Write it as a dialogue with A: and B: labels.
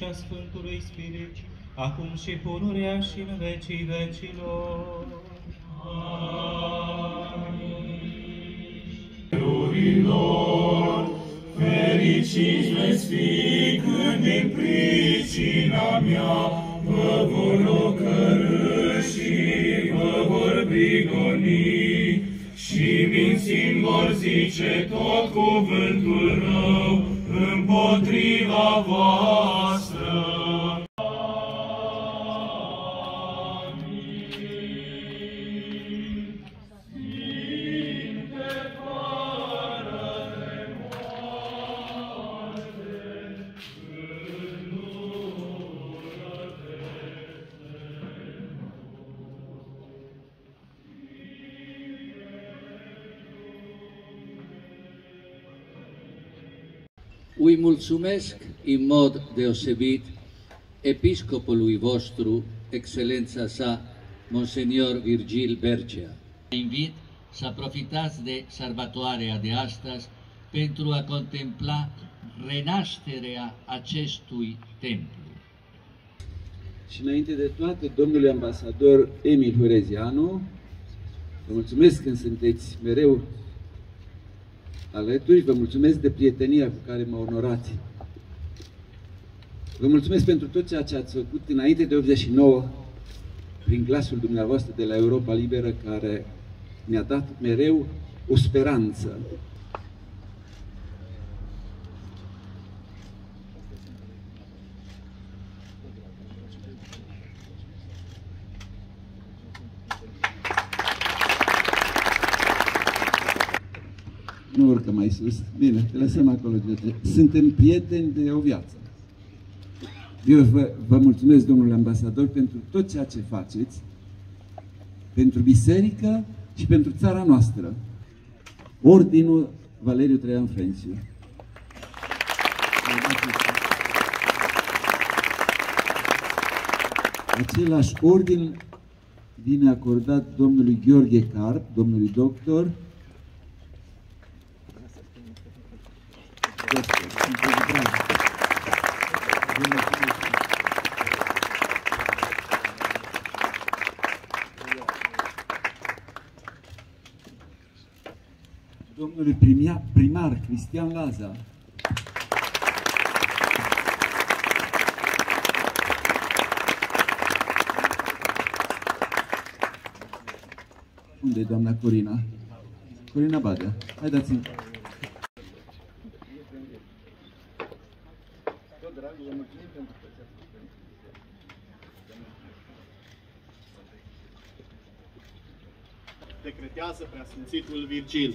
A: și a Sfântului Spirit, acum și pururea și în vecii vecilor.
B: Fericiți veți fi când din pricina mea vă vor ocărâ și vă vor prigoni și mințind vor zice tot cuvântul rău
C: Îi mulțumesc în mod deosebit episcopului vostru, excelența sa, Monsenior Virgil Bercea. Invit să profitați de sărbătoarea de astăzi pentru a contempla renașterea acestui templu.
D: Și înainte de toate, domnului ambasador Emil Hurezianu, vă mulțumesc când sunteți mereu alături, vă mulțumesc de prietenia cu care mă onorați. Vă mulțumesc pentru tot ceea ce ați făcut înainte de 89 prin glasul dumneavoastră de la Europa Liberă, care mi-a dat mereu o speranță. Nu urcă mai sus. Bine, te lăsăm acolo, George. Suntem prieteni de o viață. Eu vă, vă mulțumesc, domnule ambasador, pentru tot ceea ce faceți, pentru biserică și pentru țara noastră. Ordinul Valeriu Traian Frenciu. Același ordin vine acordat domnului Gheorghe Carp, domnului doctor, Domnului primia, primar Cristian Laza. Unde e doamna Corina? Corina Badea. Haideți-mi.
E: Decretează preasfințitul Virgil.